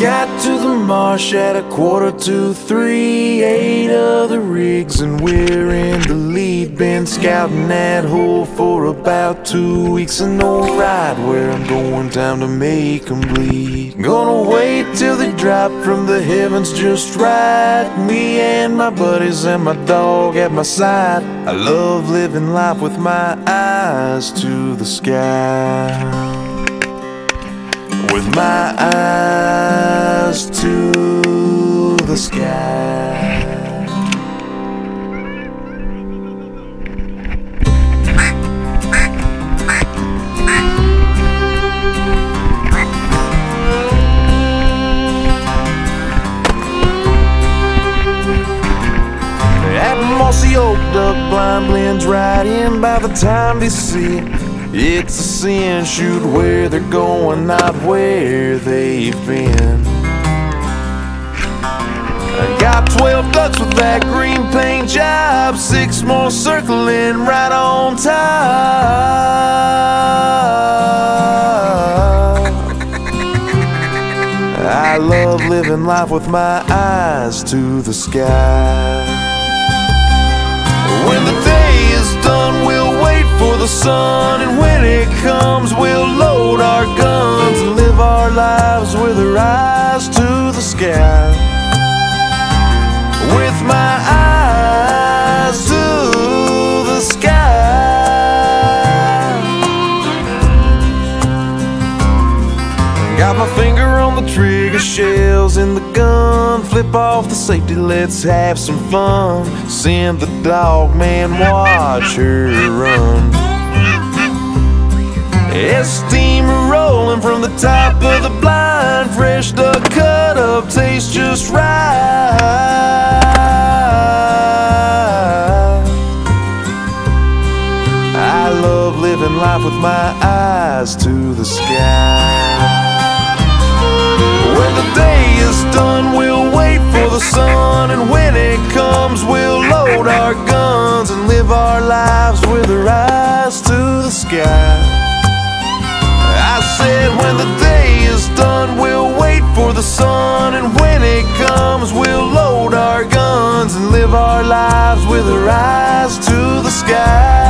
got to the marsh at a quarter to three. Eight other rigs, and we're in the lead. Been scouting that hole for about two weeks. And no ride where I'm going, time to make 'em bleed. Gonna wait till they drop from the heavens just right. Me and my buddies and my dog at my side. I love living life with my eyes to the sky with my eyes to the sky. Mossy oak duck blind blends right in by the time they see it. It's a sin, shoot where they're going, not where they've been. Got 12 ducks with that green paint job, six more circling right on top. I love living life with my eyes to the sky. When the day is done, we'll wait for the sun, and when it comes, we'll load our guns and live our lives with our eyes to the sky. Shells in the gun. Flip off the safety, let's have some fun. Send the dog man, watch her run. Steam rolling from the top of the blind. Fresh duck cut up, tastes just right. I love living life with my eyes to the sky. Sky. I said, when the day is done, we'll wait for the sun, and when it comes, we'll load our guns and live our lives with our eyes to the sky.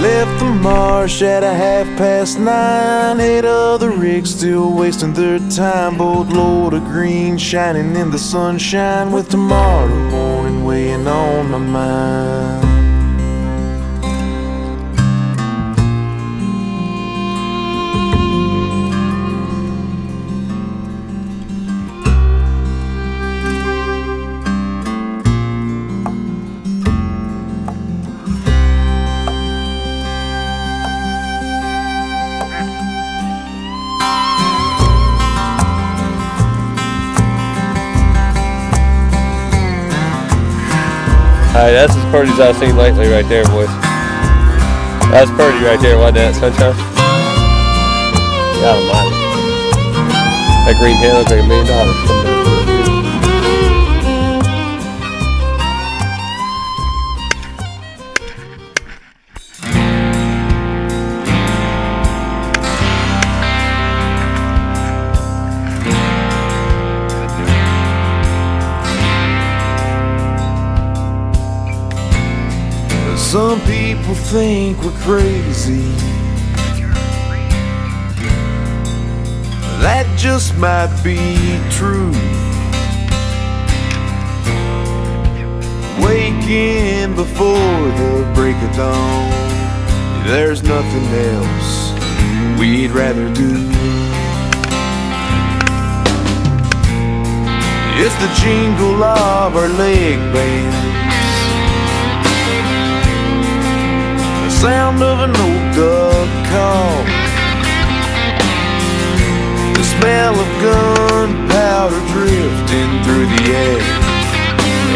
Left the marsh at a half past nine. Eight other rigs still wasting their time. Boat load of green shining in the sunshine. With tomorrow morning weighing on my mind. Alright, that's as pretty as I've seen lately right there, boys. That's pretty right there, wasn't that, Sunshine? God almighty. That green hen looks like a million dollars. Some people think we're crazy. That just might be true. Waking before the break of dawn. There's nothing else we'd rather do. It's the jingle of our leg bands. Sound of an old duck call. The smell of gunpowder drifting through the air.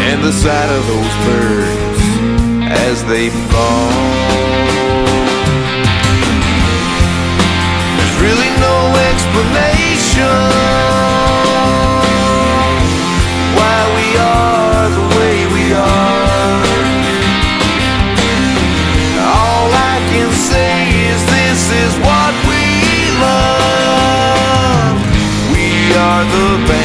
And the sight of those birds as they fall. There's really no explanation the band.